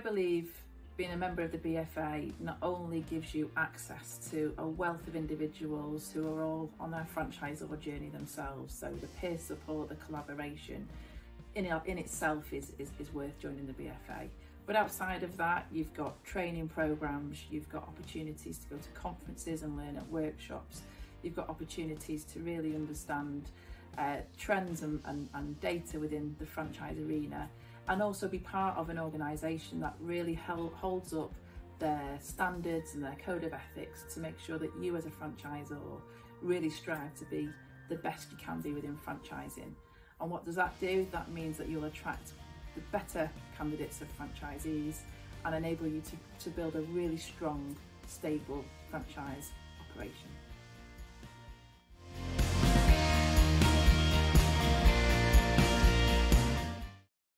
believe being a member of the BFA not only gives you access to a wealth of individuals who are all on their franchisor journey themselves, so the peer support, the collaboration in, in itself is, is, is worth joining the BFA. But outside of that, you've got training programs, you've got opportunities to go to conferences and learn at workshops, you've got opportunities to really understand uh, trends and, and, and data within the franchise arena and also be part of an organisation that really holds up their standards and their code of ethics to make sure that you as a franchisor really strive to be the best you can be within franchising. And what does that do? That means that you'll attract the better candidates of franchisees and enable you to, to build a really strong, stable franchise operation.